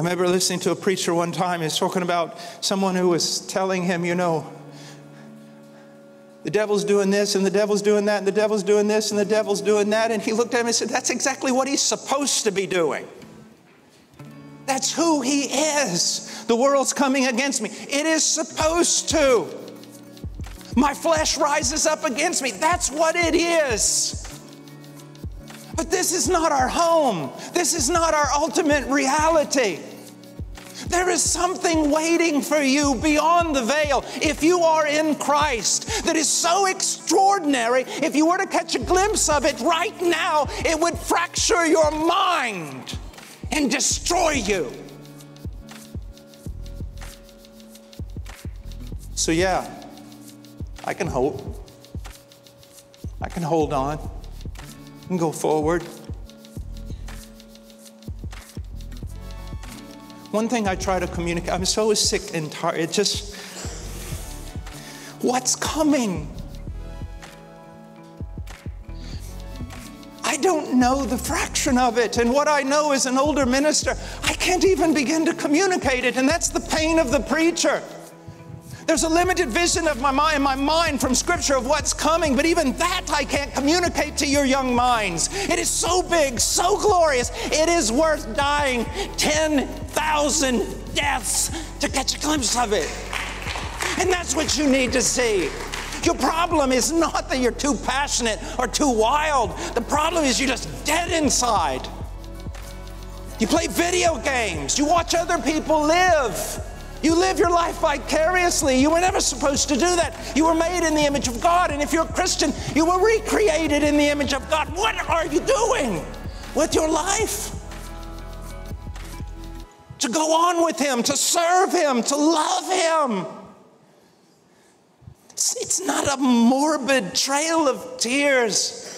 I remember listening to a preacher one time. He was talking about someone who was telling him, you know, the devil's doing this and the devil's doing that and the devil's doing this and the devil's doing that. And he looked at him and said, That's exactly what he's supposed to be doing. That's who he is. The world's coming against me. It is supposed to. My flesh rises up against me. That's what it is. But this is not our home. This is not our ultimate reality. There is something waiting for you beyond the veil if you are in Christ that is so extraordinary. If you were to catch a glimpse of it right now, it would fracture your mind and destroy you. So, yeah, I can hope. I can hold on go forward. One thing I try to communicate, I'm so sick and tired. It just, what's coming? I don't know the fraction of it. And what I know as an older minister, I can't even begin to communicate it. And that's the pain of the preacher. There's a limited vision of my mind, my mind from Scripture of what's coming, but even that I can't communicate to your young minds. It is so big, so glorious. It is worth dying 10,000 deaths to catch a glimpse of it. And that's what you need to see. Your problem is not that you're too passionate or too wild. The problem is you're just dead inside. You play video games, you watch other people live. You live your life vicariously. You were never supposed to do that. You were made in the image of God, and if you're a Christian, you were recreated in the image of God. What are you doing with your life? To go on with Him, to serve Him, to love Him. It's, not a morbid trail of tears.